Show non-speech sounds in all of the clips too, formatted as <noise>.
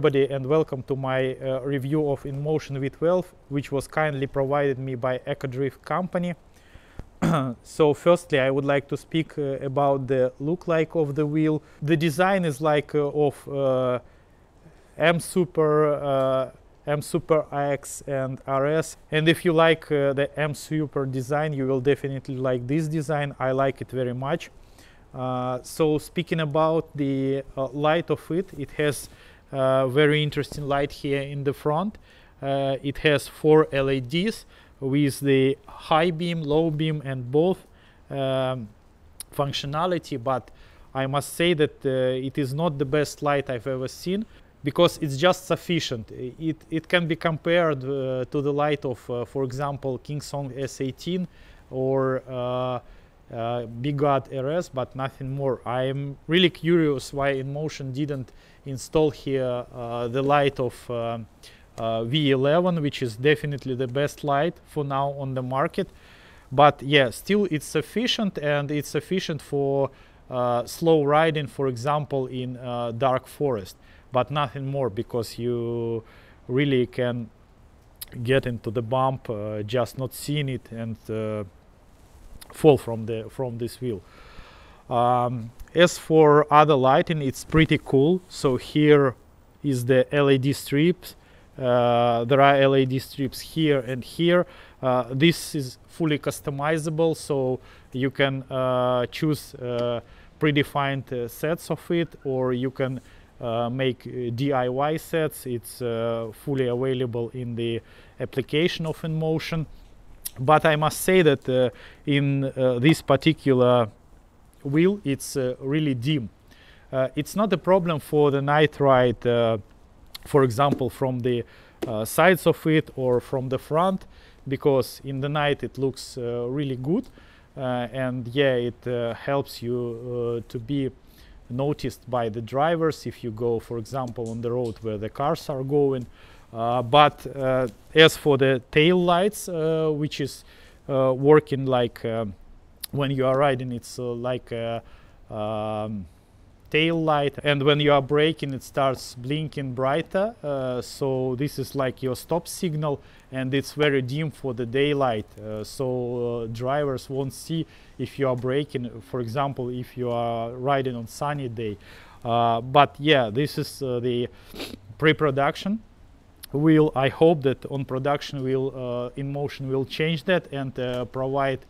Everybody and welcome to my uh, review of InMotion V12 which was kindly provided me by EcoDrift company. <clears throat> so firstly I would like to speak uh, about the look like of the wheel. The design is like uh, of uh, M Super, uh, M Super X and RS and if you like uh, the M Super design you will definitely like this design. I like it very much. So speaking about the light of it, it has very interesting light here in the front. Uh, it has four LEDs with the high beam, low beam and both um, functionality, but I must say that uh, it is not the best light I've ever seen because it's just sufficient. It, it can be compared uh, to the light of, for example, Kingsong S18 or uh, Begode RS, but nothing more. I am really curious why InMotion didn't install here uh, the light of uh, uh V11, which is definitely the best light for now on the market. But yeah, still it's sufficient and it's sufficient for uh, slow riding, for example, in uh, dark forest, but nothing more because you really can get into the bump just not seeing it and fall from the from this wheel. Um, as for other lighting, it's pretty cool. So here is the LED strips. Uh, there are LED strips here and here. Uh, this is fully customizable, so you can uh, choose uh, predefined uh, sets of it, or you can uh, make DIY sets. It's fully available in the application of InMotion but I must say that uh, in uh, this particular wheel it's uh, really dim. it's not a problem for the night ride, for example, from the sides of it or from the front, because in the night it looks really good. and yeah, it helps you to be noticed by the drivers if you go, for example, on the road where the cars are going uh, but uh, as for the tail lights, uh, which is working like when you are riding, it's like a um, tail light. And when you are braking it starts blinking brighter. Uh, so this is like your stop signal and it's very dim for the daylight. Uh, so uh, drivers won't see if you are braking for example if you are riding on sunny day. But yeah this is the pre-production will I hope that on production will uh, InMotion will change that and uh, provide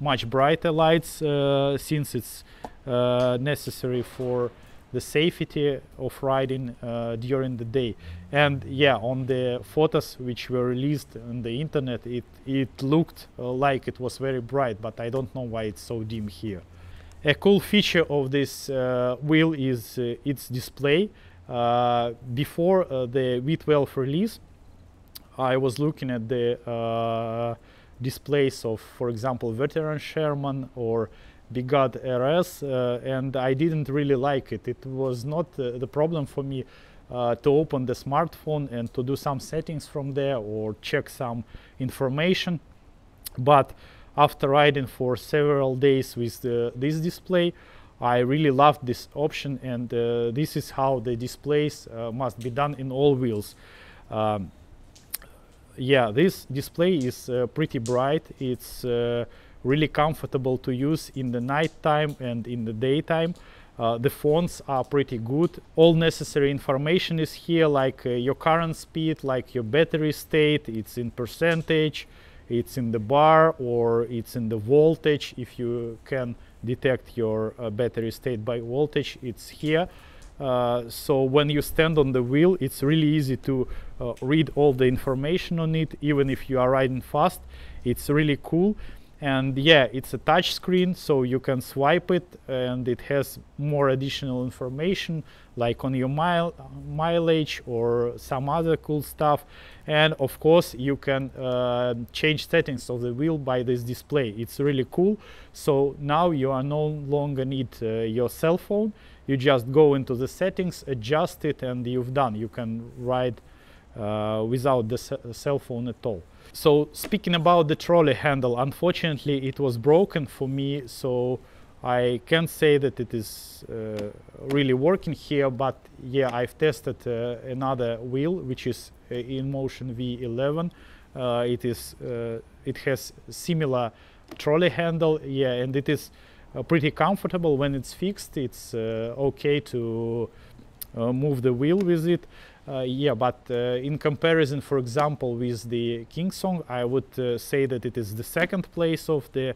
much brighter lights uh, since it's uh, necessary for the safety of riding uh, during the day. And yeah on the photos which were released on the internet it it looked uh, like it was very bright but I don't know why it's so dim here. A cool feature of this wheel is its display. uh, before uh, the V12 release, I was looking at the uh, displays of, for example, Veteran Sherman or Begode RS, and I didn't really like it. It was not the problem for me uh, to open the smartphone and to do some settings from there or check some information. But after riding for several days with the, this display, I really loved this option and uh, this is how the displays uh, must be done in all wheels. Um, yeah, this display is uh, pretty bright. It's uh, really comfortable to use in the night time and in the daytime. Uh, the fonts are pretty good. All necessary information is here like uh, your current speed, like your battery state, it's in percentage, it's in the bar or it's in the voltage if you can detect your uh, battery state by voltage it's here. Uh, so when you stand on the wheel it's really easy to uh, read all the information on it. Even if you are riding fast it's really cool. And yeah it's a touch screen so you can swipe it and it has more additional information like on your mile mileage or some other cool stuff. And of course you can uh, change settings of the wheel by this display. It's really cool. So now you are no longer need uh, your cell phone. You just go into the settings adjust it and you've done. You can ride uh, without the cell phone at all. So speaking about the trolley handle, unfortunately it was broken for me, so I can't say that it is uh, really working here, but yeah, I've tested uh, another wheel, which is uh, InMotion V11. Uh, it is uh, it has similar trolley handle, yeah, and it is uh, pretty comfortable when it's fixed. It's okay to move the wheel with it. yeah, but in comparison, for example, with the Kingsong, I would say that it is the second place of the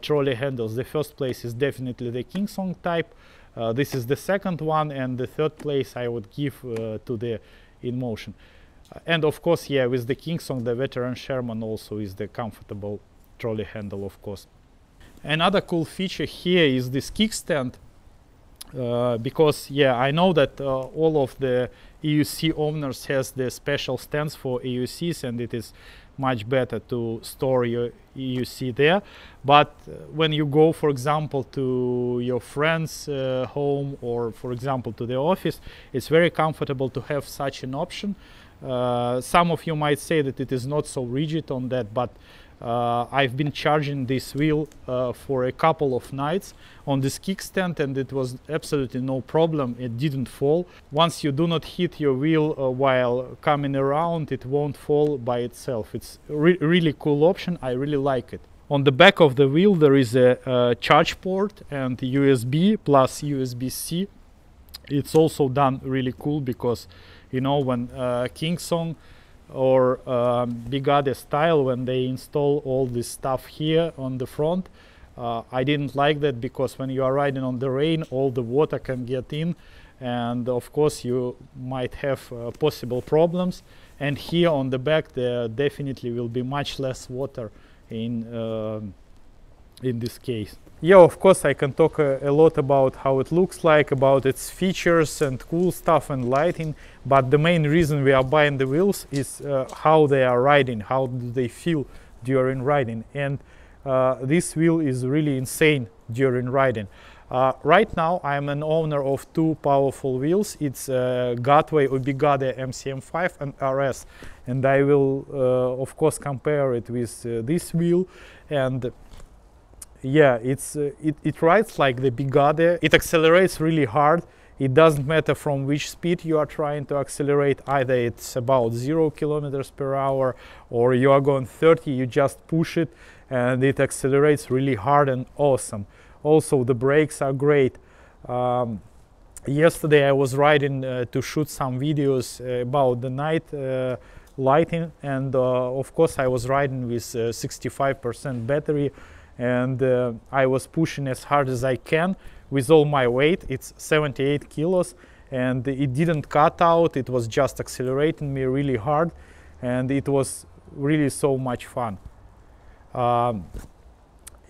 trolley handles. The first place is definitely the Kingsong type. Uh, this is the second one, and the third place I would give uh, to the InMotion. Uh, and of course, yeah, with the Kingsong, the Veteran Sherman also is the comfortable trolley handle, of course. Another cool feature here is this kickstand. Uh, because yeah, I know that uh, all of the EUC owners has the special stands for EUCs, and it is much better to store your EUC there. But when you go, for example, to your friend's uh, home or, for example, to the office, it's very comfortable to have such an option. Uh, some of you might say that it is not so rigid on that, but uh, I've been charging this wheel uh, for a couple of nights on this kickstand and it was absolutely no problem. It didn't fall. Once you do not hit your wheel uh, while coming around, it won't fall by itself. It's re really cool option. I really like it. On the back of the wheel there is a, a charge port and USB plus USB-C. It's also done really cool because you know when uh, Kingsong or um, Begode style when they install all this stuff here on the front. Uh, I didn't like that because when you are riding on the rain, all the water can get in and of course you might have uh, possible problems. And here on the back there definitely will be much less water in, uh, in this case yeah, of course, I can talk a, a, lot about how it looks like, about its features and cool stuff and lighting. But the main reason we are buying the wheels is uh, how they are riding, how do they feel during riding. And uh, this wheel is really insane during riding. Uh, right now, I'm an owner of two powerful wheels. It's uh, Gotway Ubigade MCM5 and RS. And I will, uh, of course, compare it with uh, this wheel. And yeah, it's uh, it, it rides like the Begode. It accelerates really hard. It doesn't matter from which speed you are trying to accelerate. Either it's about zero kilometers per hour or you are going 30, you just push it and it accelerates really hard and awesome. Also, the brakes are great. Um, yesterday I was riding uh, to shoot some videos uh, about the night uh, lighting and uh, of course I was riding with 65% uh, battery and uh, I was pushing as hard as I can with all my weight. It's 78 kilos and it didn't cut out. It was just accelerating me really hard and it was really so much fun. Um,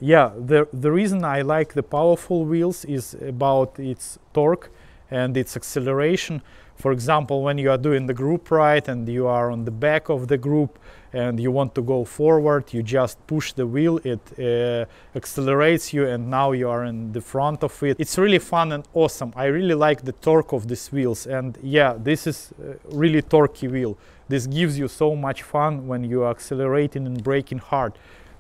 yeah, the, the reason I like the powerful wheels is about its torque and its acceleration. For example, when you are doing the group ride and you are on the back of the group and you want to go forward, you just push the wheel, it uh, accelerates you and now you are in the front of it. It's really fun and awesome. I really like the torque of these wheels and yeah, this is really torquey wheel. This gives you so much fun when you are accelerating and braking hard.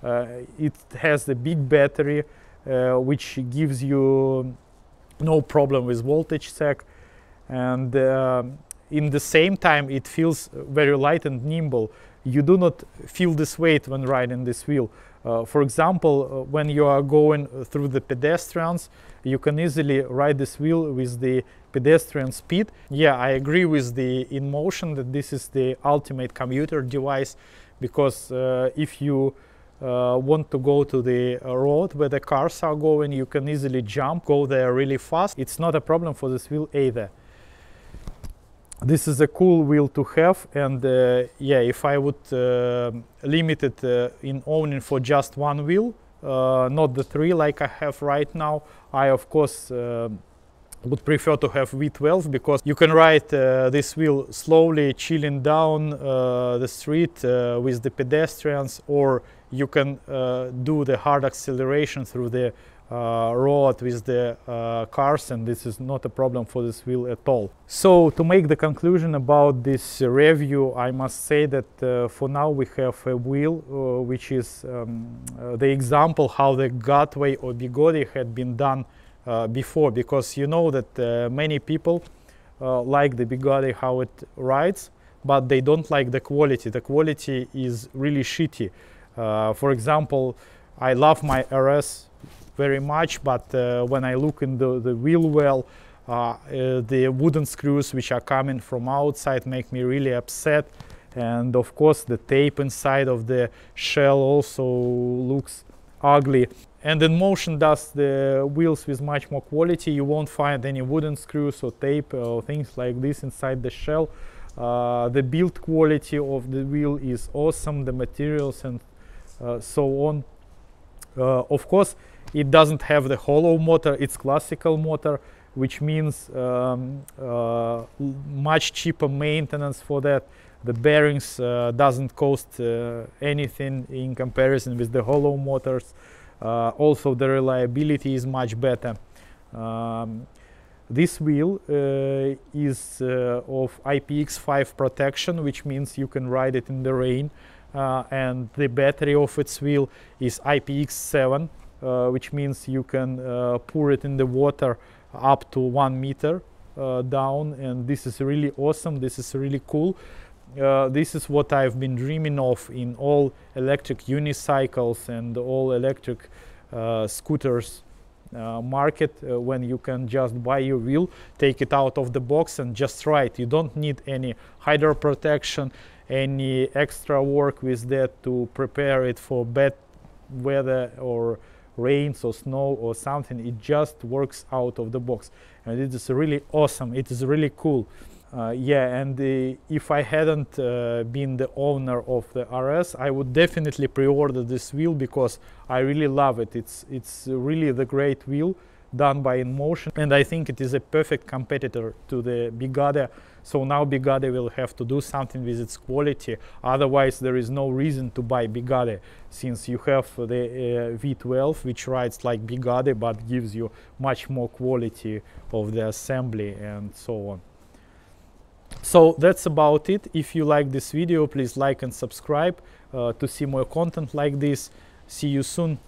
Uh, it has the big battery uh, which gives you no problem with voltage sag and uh, in the same time it feels very light and nimble you do not feel this weight when riding this wheel uh, for example uh, when you are going through the pedestrians you can easily ride this wheel with the pedestrian speed yeah i agree with the InMotion that this is the ultimate commuter device because uh, if you uh, want to go to the road where the cars are going, you can easily jump, go there really fast. It's not a problem for this wheel either. This is a cool wheel to have and uh, yeah, if I would uh, limit it uh, in owning for just one wheel, uh, not the three like I have right now, I of course uh, would prefer to have V12 because you can ride uh, this wheel slowly chilling down the street with the pedestrians or you can do the hard acceleration through the uh, road with the uh, cars and this is not a problem for this wheel at all. So to make the conclusion about this review I must say that uh, for now we have a wheel uh, which is um, uh, the example how the Gotway or Begode had been done uh, before because you know that many people like the Begode how it rides but they don't like the quality. The quality is really shitty. for example, I love my RS very much, but uh, when I look in the, the wheel well, uh, uh, the wooden screws which are coming from outside make me really upset. And of course the tape inside of the shell also looks ugly. And InMotion does the wheels with much more quality. You won't find any wooden screws or tape or things like this inside the shell. Uh, the build quality of the wheel is awesome, the materials and uh, so on. Uh, of course, it doesn't have the hollow motor, it's classical motor, which means um, uh, much cheaper maintenance for that. The bearings uh, doesn't cost uh, anything in comparison with the hollow motors. Uh, also, the reliability is much better. Um, this wheel uh, is uh, of IPX5 protection, which means you can ride it in the rain. and the battery of its wheel is IPX7, uh, which means you can uh, pour it in the water up to one meter uh, down and this is really awesome this is really cool uh, this is what I've been dreaming of in all electric unicycles and all electric uh, scooters uh, market when you can just buy your wheel, take it out of the box and just ride. You don't need any hydro protection, any extra work with that to prepare it for bad weather or rains or snow or something it just works out of the box. And it is really awesome. It is really cool. Uh, yeah and uh, if i hadn't uh, been the owner of the rs i would definitely pre-order this wheel because i really love it. It's it's really the great wheel done by InMotion and I think it is a perfect competitor to the Begode so now Begode will have to do something with its quality otherwise there is no reason to buy Begode since you have the uh, V12 which rides like Begode but gives you much more quality of the assembly and so on. So that's about it. If you like this video, please like and subscribe uh, to see more content like this. See you soon.